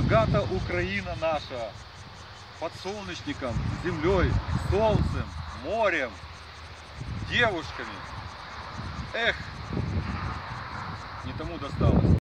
Богата Украина наша подсолнечником, землей, солнцем, морем, девушками. Эх, не тому досталось.